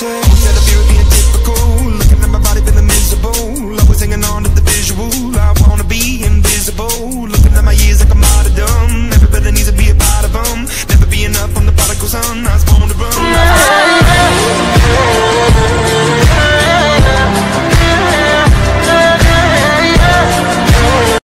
take Instead of you being typical. Looking at my body feeling miserable. Always hanging on to the visual. I wanna be invisible. Looking at my ears like I'm out of dumb Everybody needs to be a part of them Never be enough, I'm the prodigal son I was born to run